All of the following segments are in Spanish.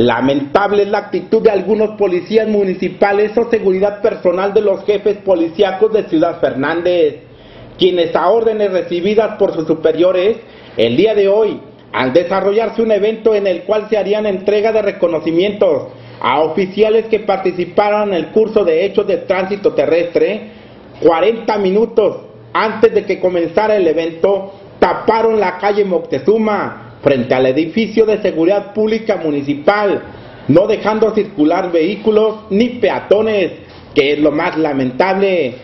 Lamentable es la actitud de algunos policías municipales o seguridad personal de los jefes policíacos de Ciudad Fernández, quienes a órdenes recibidas por sus superiores, el día de hoy, al desarrollarse un evento en el cual se harían entrega de reconocimientos a oficiales que participaron en el curso de hechos de tránsito terrestre, 40 minutos antes de que comenzara el evento, taparon la calle Moctezuma frente al edificio de seguridad pública municipal, no dejando circular vehículos ni peatones, que es lo más lamentable.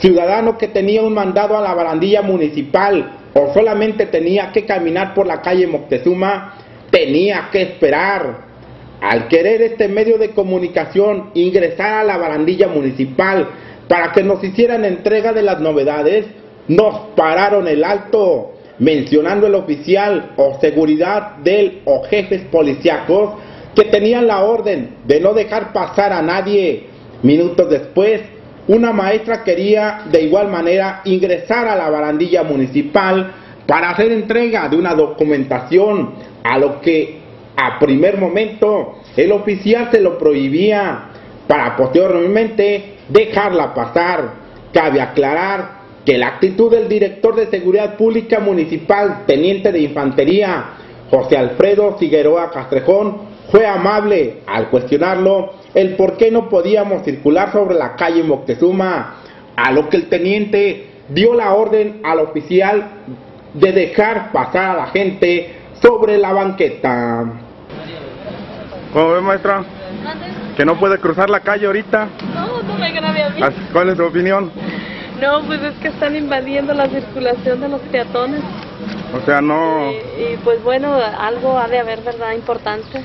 Ciudadano que tenía un mandado a la barandilla municipal o solamente tenía que caminar por la calle Moctezuma, tenía que esperar. Al querer este medio de comunicación ingresar a la barandilla municipal para que nos hicieran entrega de las novedades, nos pararon el alto mencionando el oficial o seguridad del o jefes policíacos que tenían la orden de no dejar pasar a nadie. Minutos después, una maestra quería de igual manera ingresar a la barandilla municipal para hacer entrega de una documentación, a lo que a primer momento el oficial se lo prohibía para posteriormente dejarla pasar. Cabe aclarar que la actitud del director de Seguridad Pública Municipal, teniente de Infantería, José Alfredo Figueroa Castrejón, fue amable al cuestionarlo el por qué no podíamos circular sobre la calle Moctezuma, a lo que el teniente dio la orden al oficial de dejar pasar a la gente sobre la banqueta. ¿Cómo ve, maestra? ¿Que no puede cruzar la calle ahorita? No, no me grave a mí. ¿Cuál es su opinión? No, pues es que están invadiendo la circulación de los peatones. O sea, no... Y, pues bueno, algo ha de haber, ¿verdad? Importante.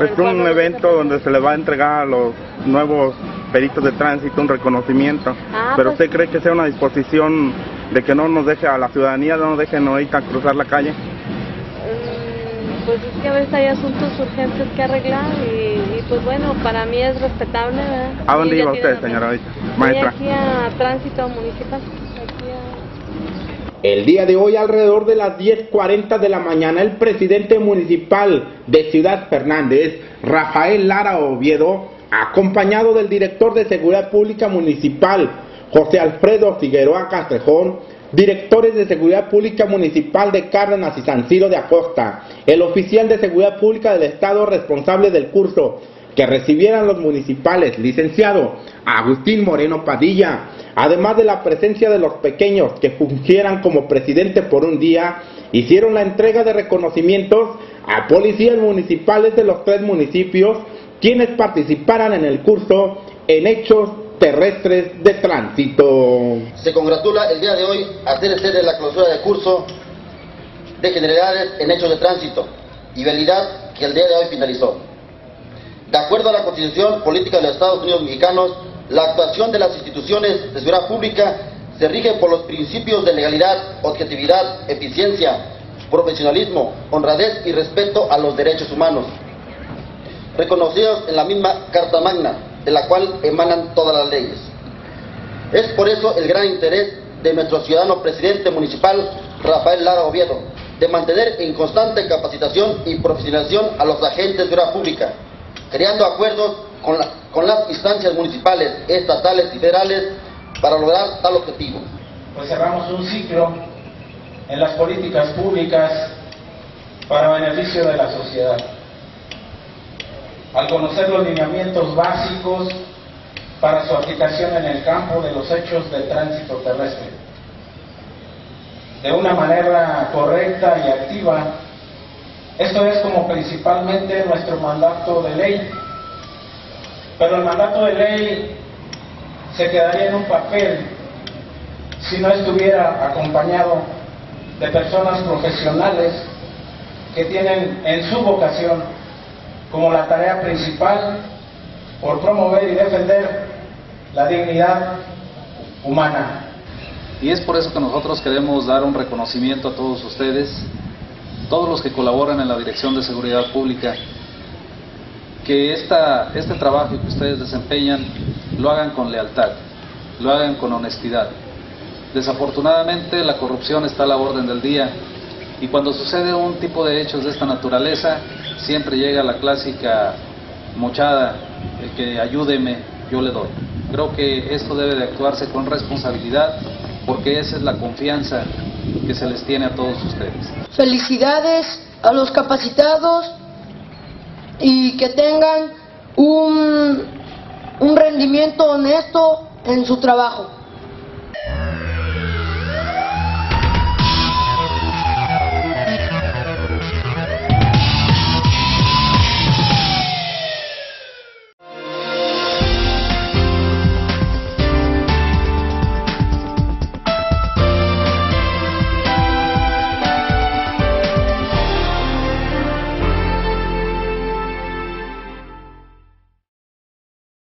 Es un evento donde se le va a entregar a los nuevos peritos de tránsito un reconocimiento. Ah, Pero pues- ¿usted cree que sea una disposición de que no nos deje a la ciudadanía, no nos dejen ahorita cruzar la calle? Mm, Pues es que a veces hay asuntos urgentes que arreglar y, y, pues bueno, para mí es respetable, ¿verdad? ¿A dónde iba usted, señora, ahorita? Voy Maestra. aquí a tránsito municipal. Aquí a- El día de hoy, alrededor de las 10.40 de la mañana, el presidente municipal de Ciudad Fernández, Rafael Lara Oviedo, acompañado del director de Seguridad Pública Municipal, José Alfredo Figueroa Castrejón, directores de Seguridad Pública Municipal de Cárdenas y San Ciro de Acosta, el oficial de Seguridad Pública del Estado responsable del curso, que recibieran los municipales, licenciado Agustín Moreno Padilla, además de la presencia de los pequeños que fungieran como presidente por un día, hicieron la entrega de reconocimientos a policías municipales de los tres municipios, quienes participaran en el curso en hechos terrestres de tránsito. se congratula el día de hoy hacer sede de la clausura de curso de generalidades en hechos de tránsito y vialidad que el día de hoy finalizó. De acuerdo a la Constitución Política de los Estados Unidos Mexicanos, la actuación de las instituciones de seguridad pública se rige por los principios de legalidad, objetividad, eficiencia, profesionalismo, honradez y respeto a los derechos humanos, reconocidos en la misma Carta Magna, de la cual emanan todas las leyes. Es por eso el gran interés de nuestro ciudadano presidente municipal, Rafael Lara Oviedo, de mantener en constante capacitación y profesionalización a los agentes de seguridad pública, creando acuerdos con, la- con las instancias municipales, estatales y federales para lograr tal objetivo. pues cerramos un ciclo en las políticas públicas para beneficio de la sociedad. Al conocer los lineamientos básicos para su aplicación en el campo de los hechos de tránsito terrestre, de una manera correcta y activa, esto es como principalmente nuestro mandato de ley. Pero el mandato de ley se quedaría en un papel si no estuviera acompañado de personas profesionales que tienen en su vocación como la tarea principal por promover y defender la dignidad humana. Y es por eso que nosotros queremos dar un reconocimiento a todos ustedes, todos los que colaboran en la Dirección de Seguridad Pública, que este trabajo que ustedes desempeñan lo hagan con lealtad, lo hagan con honestidad. Desafortunadamente la corrupción está a la orden del día y cuando sucede un tipo de hechos de esta naturaleza siempre llega la clásica mochada, el que ayúdeme, yo le doy. Creo que esto debe de actuarse con responsabilidad porque esa es la confianza que se les tiene a todos ustedes. Felicidades a los capacitados y que tengan un, un rendimiento honesto en su trabajo.